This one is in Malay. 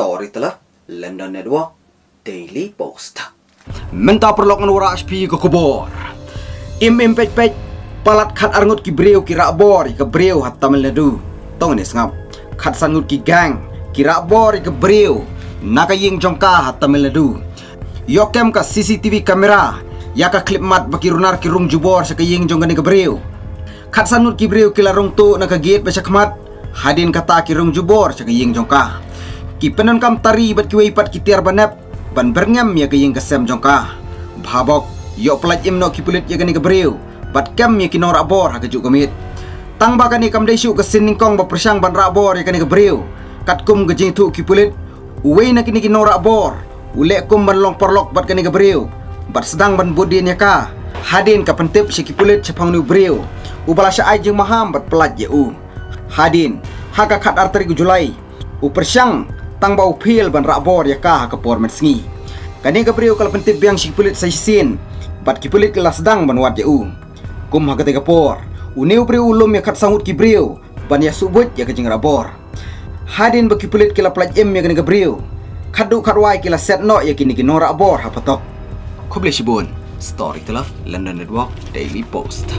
story telah London Network Daily Post. Menta perlok nura HP ke kubor. Im im pej pej palat khat arngut ki breu ki bor ke breu hat Tamil Nadu. Tong ni sngap. Khat sangut ki gang ki bor ke breu. Naka ying jongka hat Tamil Nadu. Yokem ka CCTV kamera ya ka klip mat baki runar ki rung jubor sa ying jong ke breu. Khat sangut ki breu ki larung tu naka gate ba kmat hadin kata ki rung jubor sa ying jongka. Ki penon kam tari bat ki wei pat ki tiar banep ban berngam ya ke ying kesem jongka. Bhabok yo pelat im no ki pulit ya gani ke breu bat kam ya ki nor abor ha ke juk kamit tang ba kani kam desu ke sin kong ba persang ban rabor ya gani ke breu kat kum ke jing tu ki pulit uwe na kini ki nor abor ule kum ban long porlok bat kani ke breu bat sedang ban budin ya ka hadin ka pentip si ki pulit cepang nu breu ubala sya ai jing maham bat pelat ya u. Hadin ha ka khat arteri julai. U persang tang bau pil ban rabor ya ka ke por met sngi kani ka priu kal pentip biang sik pulit sai sin bat ki pulit kelas dang ban wat ya u. Kum ha ke por. U neu priu ulum ya kat sangut ki priu ban ya subut ya ke jing rabor hadin ba ki pulit kila plaj em ya kani ka priu khadu kharwai kila set no ya kini ki nora abor ha patok khoble shibun story telah london network daily post